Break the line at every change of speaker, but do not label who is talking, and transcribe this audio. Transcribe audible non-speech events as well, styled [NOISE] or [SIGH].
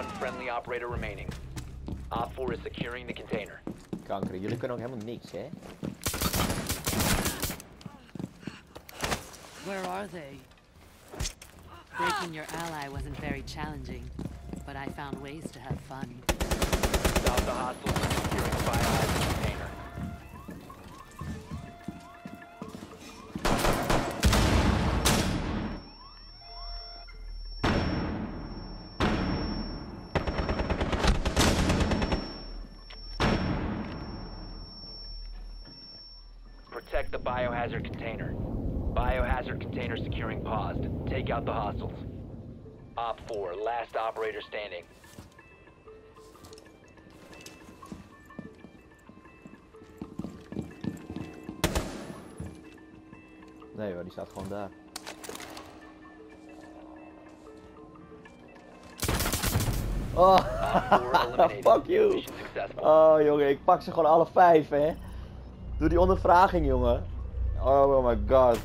friendly operator remaining. Op 4 is securing the container.
Kanker, jullie kunnen ook helemaal niks, hè?
Where are they? Breaking your ally wasn't very challenging, but I found ways to have fun.
Protect the biohazard container. Biohazard container securing paused. Take out the hostiles. Op 4, last operator standing.
Nee hoor, die staat gewoon daar. Oh,
Op 4 [LAUGHS] eliminated.
fuck you. Oh jongen, ik pak ze gewoon alle vijf, hè. Doe die ondervraging, jongen. Oh my god.